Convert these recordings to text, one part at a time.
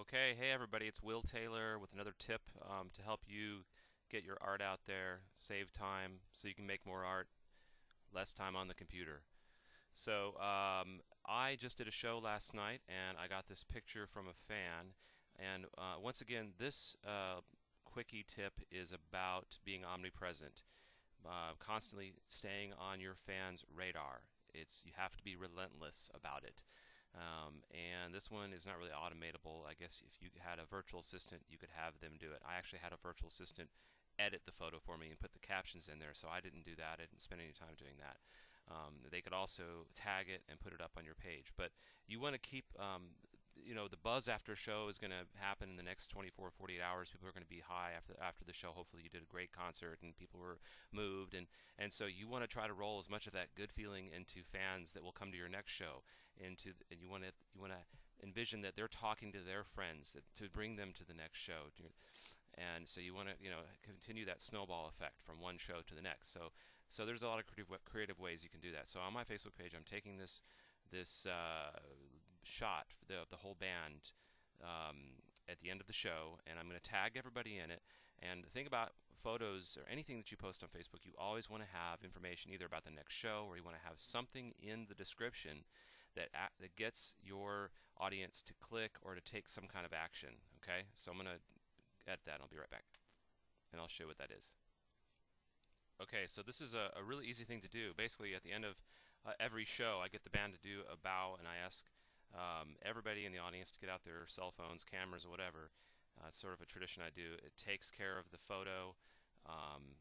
Okay, hey everybody, it's Will Taylor with another tip um, to help you get your art out there, save time so you can make more art, less time on the computer. So, um, I just did a show last night and I got this picture from a fan. And uh, once again, this uh, quickie tip is about being omnipresent, uh, constantly staying on your fan's radar. It's you have to be relentless about it. Um, and this one is not really automatable. I guess if you had a virtual assistant, you could have them do it. I actually had a virtual assistant edit the photo for me and put the captions in there, so I didn't do that. I didn't spend any time doing that. Um, they could also tag it and put it up on your page. But you want to keep um, you know the buzz after show is going to happen in the next 24 48 hours. People are going to be high after after the show. Hopefully you did a great concert and people were moved. And and so you want to try to roll as much of that good feeling into fans that will come to your next show into and you want to you want to envision that they're talking to their friends that, to bring them to the next show. And so you want to you know continue that snowball effect from one show to the next. So so there's a lot of creative creative ways you can do that. So on my facebook page i'm taking this this uh, shot the, the whole band um, at the end of the show, and I'm going to tag everybody in it. And the thing about photos or anything that you post on Facebook, you always want to have information either about the next show or you want to have something in the description that that gets your audience to click or to take some kind of action. Okay, so I'm going to edit that. And I'll be right back, and I'll show you what that is. Okay, so this is a, a really easy thing to do. Basically, at the end of uh, every show, I get the band to do a bow, and I ask um, everybody in the audience to get out their cell phones, cameras, whatever. Uh, it's sort of a tradition I do. It takes care of the photo, um,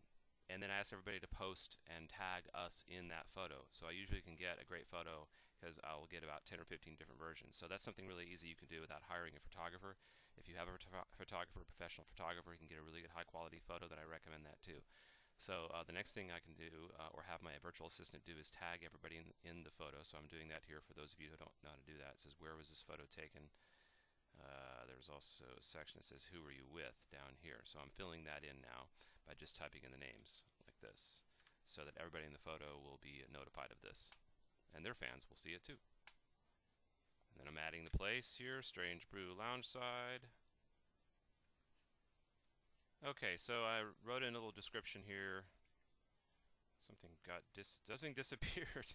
and then I ask everybody to post and tag us in that photo. So I usually can get a great photo because I'll get about 10 or 15 different versions. So that's something really easy you can do without hiring a photographer. If you have a photographer, a professional photographer, you can get a really good high quality photo that I recommend that too. So uh, the next thing I can do, uh, or have my virtual assistant do, is tag everybody in, in the photo. So I'm doing that here for those of you who don't know how to do that. It says, where was this photo taken? Uh, there's also a section that says, who were you with down here. So I'm filling that in now by just typing in the names like this so that everybody in the photo will be notified of this. And their fans will see it too. And then I'm adding the place here, Strange Brew Lounge Side. Okay, so I wrote in a little description here. Something got dis something disappeared.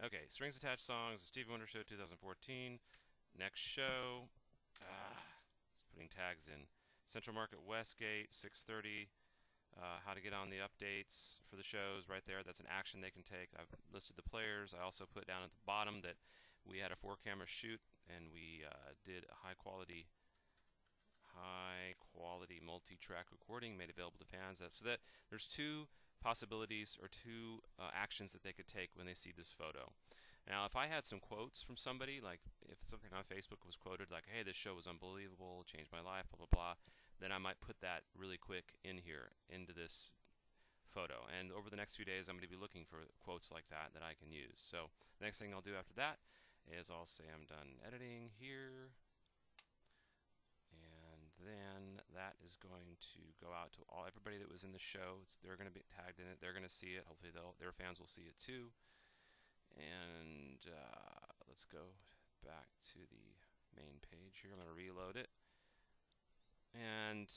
okay, strings attached songs, the Stevie Wonder Show 2014. Next show. Ah, just putting tags in. Central Market Westgate 6:30. Uh, how to get on the updates for the shows right there. That's an action they can take. I've listed the players. I also put down at the bottom that we had a four camera shoot and we uh, did a high quality high quality multi-track recording made available to fans. So that there's two possibilities or two uh, actions that they could take when they see this photo. Now, if I had some quotes from somebody, like if something on Facebook was quoted, like, hey, this show was unbelievable, changed my life, blah, blah, blah, then I might put that really quick in here, into this photo. And over the next few days, I'm going to be looking for quotes like that that I can use. So the next thing I'll do after that is I'll say I'm done editing here then that is going to go out to all everybody that was in the show. It's, they're going to be tagged in it. They're going to see it. Hopefully, their fans will see it too. And uh, let's go back to the main page here. I'm going to reload it. And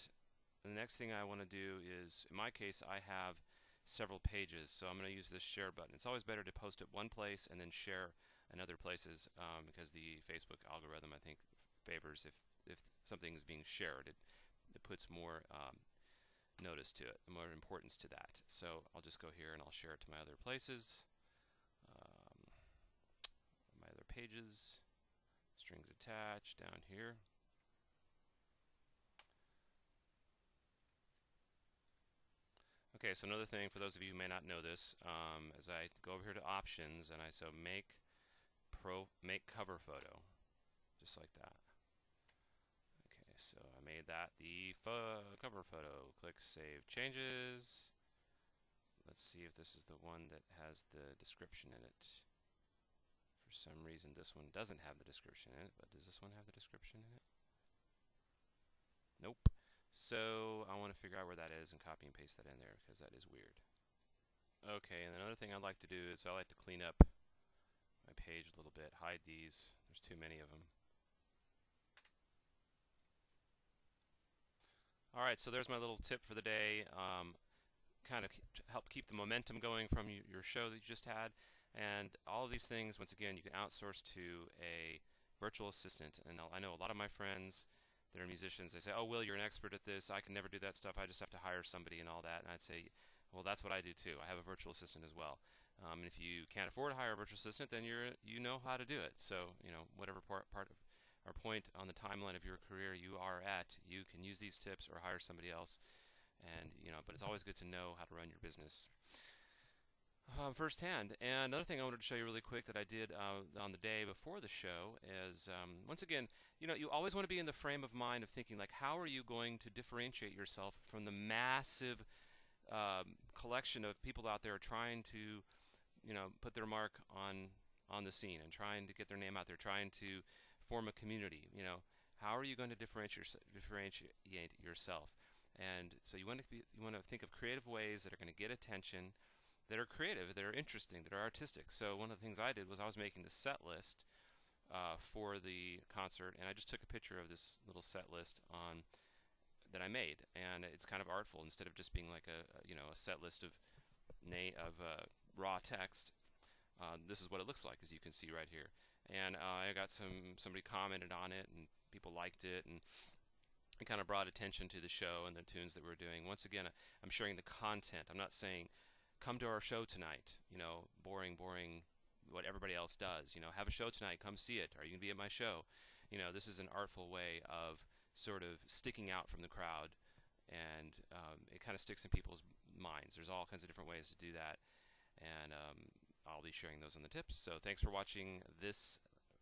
the next thing I want to do is, in my case, I have several pages, so I'm going to use this share button. It's always better to post it one place and then share in other places um, because the Facebook algorithm, I think, favors if if something is being shared, it, it puts more um, notice to it, more importance to that. So I'll just go here and I'll share it to my other places, um, my other pages, strings attached down here. Okay, so another thing for those of you who may not know this, um, as I go over here to options and I so make pro make cover photo, just like that so I made that the cover photo. Click Save Changes. Let's see if this is the one that has the description in it. For some reason this one doesn't have the description in it, but does this one have the description in it? Nope. So I want to figure out where that is and copy and paste that in there because that is weird. Okay, and another thing I'd like to do is I like to clean up my page a little bit, hide these. There's too many of them. All right, so there's my little tip for the day. Um, kind of help keep the momentum going from your show that you just had. And all of these things, once again, you can outsource to a virtual assistant. And I know a lot of my friends that are musicians, they say, Oh, Will, you're an expert at this. I can never do that stuff. I just have to hire somebody and all that. And I'd say, Well, that's what I do too. I have a virtual assistant as well. Um, and if you can't afford to hire a virtual assistant, then you're you know how to do it. So you know whatever part part of or point on the timeline of your career you are at, you can use these tips or hire somebody else. And you know, but it's always good to know how to run your business. Uh, firsthand. And another thing I wanted to show you really quick that I did uh, on the day before the show is um, once again, you know, you always want to be in the frame of mind of thinking like, how are you going to differentiate yourself from the massive um, collection of people out there trying to, you know, put their mark on on the scene and trying to get their name out there, trying to form a community. You know, how are you going to differentiate yourself? And so you want to be, you want to think of creative ways that are going to get attention, that are creative, that are interesting, that are artistic. So one of the things I did was I was making the set list uh, for the concert, and I just took a picture of this little set list on that I made, and it's kind of artful instead of just being like a, a you know a set list of na- of uh, raw text. Uh, this is what it looks like, as you can see right here and uh, I got some somebody commented on it and people liked it and it kind of brought attention to the show and the tunes that we are doing. Once again, I'm sharing the content. I'm not saying come to our show tonight. You know, boring, boring. What everybody else does. You know, have a show tonight. Come see it. Are you gonna be at my show? You know, this is an artful way of sort of sticking out from the crowd, and um, it kind of sticks in people's minds. There's all kinds of different ways to do that, and um, I'll be sharing those on the tips. So thanks for watching this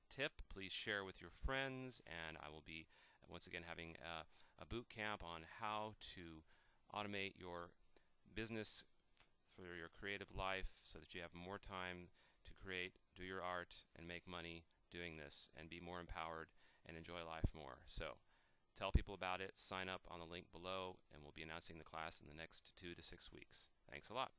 tip. Please share with your friends, and I will be once again having a, a boot camp on how to automate your business for your creative life so that you have more time to create, do your art, and make money doing this, and be more empowered and enjoy life more. So tell people about it, sign up on the link below, and we'll be announcing the class in the next two to six weeks. Thanks a lot.